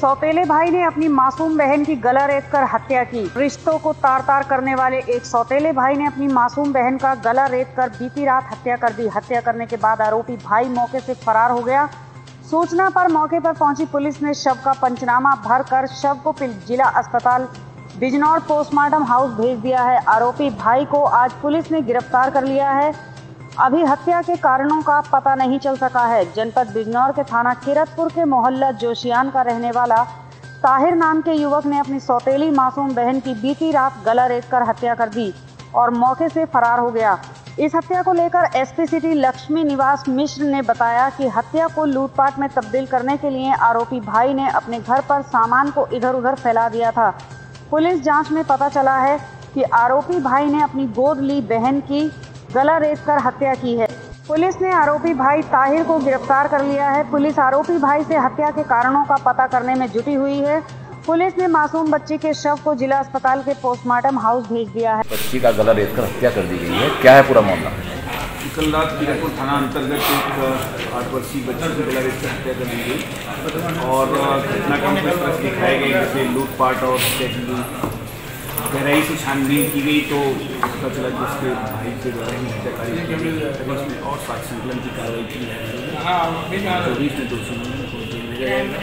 सौतेले भाई ने अपनी मासूम बहन की गला रेत कर हत्या की। रिश्तों को तार तार करने वाले एक सौतेले भाई ने अपनी मासूम बहन का गला रेत कर बीती रात हत्या कर दी। हत्या करने के बाद आरोपी भाई मौके से फरार हो गया। सूचना पर मौके पर पहुँची पुलिस ने शव का पंचनामा भर कर शव को जिला अस्पताल बिजनौर पोस्टमार्टम हाउस भेज दिया है। आरोपी भाई को आज पुलिस ने गिरफ़्तार कर लिया है। अभी हत्या के कारणों का पता नहीं चल सका है। जनपद बिजनौर के थाना किरतपुर के मोहल्ला जोशियान का रहने वाला ताहिर नाम के युवक ने अपनी सौतेली मासूम बहन की बीती रात गला रेत कर हत्या कर दी और मौके से फरार हो गया। इस हत्या को लेकर एसपी सिटी लक्ष्मी निवास मिश्र ने बताया कि हत्या को लूटपाट में तब्दील करने के लिए आरोपी भाई ने अपने घर पर सामान को इधर उधर फैला दिया था। पुलिस जाँच में पता चला है कि आरोपी भाई ने अपनी गोद ली बहन की गला रेत कर हत्या की है। पुलिस ने आरोपी भाई ताहिर को गिरफ़्तार कर लिया है। पुलिस आरोपी भाई से हत्या के कारणों का पता करने में जुटी हुई है। पुलिस ने मासूम बच्ची के शव को जिला अस्पताल के पोस्टमार्टम हाउस भेज दिया है। बच्ची का गला रेत कर हत्या कर दी गई है। क्या है पूरा मामला? कल रात कीरतपुर थाना अंतर्गत एक आठ वर्षीय बच्ची की गला रेत कर हत्या कर दी गई। और घटनाक्रम को इस तरह दिखाए गए जैसे लूटपाट और गहराई से छानबीन की गई तो पता चला कि उसके भाई के द्वारा ही हत्याकारी उसमें और साक्ष संकलन की कार्रवाई की है। पुलिस ने दोषी को जेल में